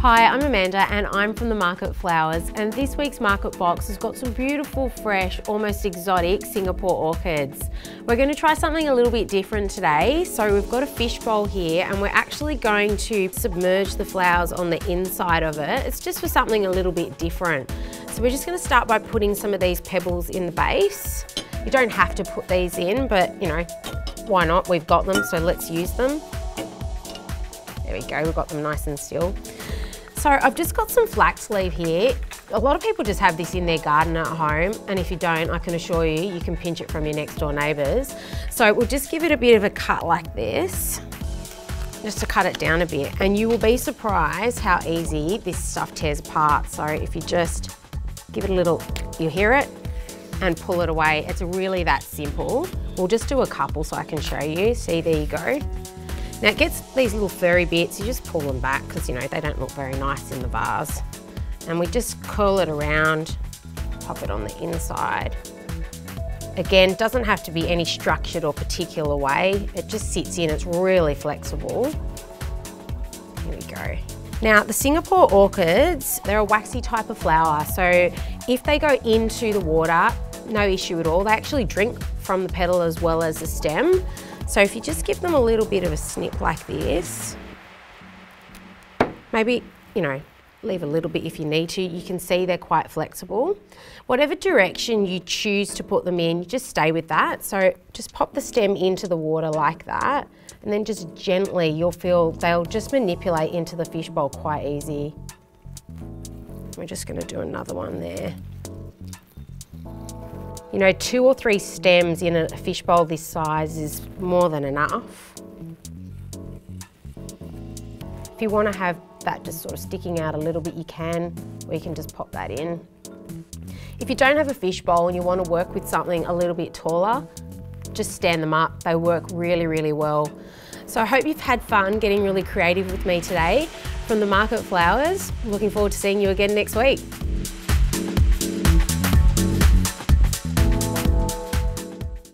Hi, I'm Amanda and I'm from the Market Flowers and this week's Market Box has got some beautiful, fresh, almost exotic Singapore orchids. We're going to try something a little bit different today. So we've got a fish bowl here and we're actually going to submerge the flowers on the inside of it. It's just for something a little bit different. So we're just going to start by putting some of these pebbles in the base. You don't have to put these in, but you know, why not? We've got them, so let's use them. There we go, we've got them nice and still. So I've just got some flax leaf here. A lot of people just have this in their garden at home and if you don't, I can assure you, you can pinch it from your next door neighbours. So we'll just give it a bit of a cut like this, just to cut it down a bit. And you will be surprised how easy this stuff tears apart. So if you just give it a little, you hear it, and pull it away. It's really that simple. We'll just do a couple so I can show you. See, there you go. Now it gets these little furry bits, you just pull them back because you know they don't look very nice in the vase. And we just curl it around, pop it on the inside. Again, doesn't have to be any structured or particular way. It just sits in, it's really flexible. Here we go. Now, the Singapore orchids, they're a waxy type of flower. So if they go into the water, no issue at all. They actually drink from the petal as well as the stem. So if you just give them a little bit of a snip like this, maybe, you know, leave a little bit if you need to. You can see they're quite flexible. Whatever direction you choose to put them in, you just stay with that. So just pop the stem into the water like that, and then just gently, you'll feel they'll just manipulate into the fishbowl quite easy. We're just gonna do another one there. You know, two or three stems in a fishbowl this size is more than enough. If you want to have that just sort of sticking out a little bit, you can, or you can just pop that in. If you don't have a fishbowl and you want to work with something a little bit taller, just stand them up. They work really, really well. So I hope you've had fun getting really creative with me today from the Market Flowers. Looking forward to seeing you again next week.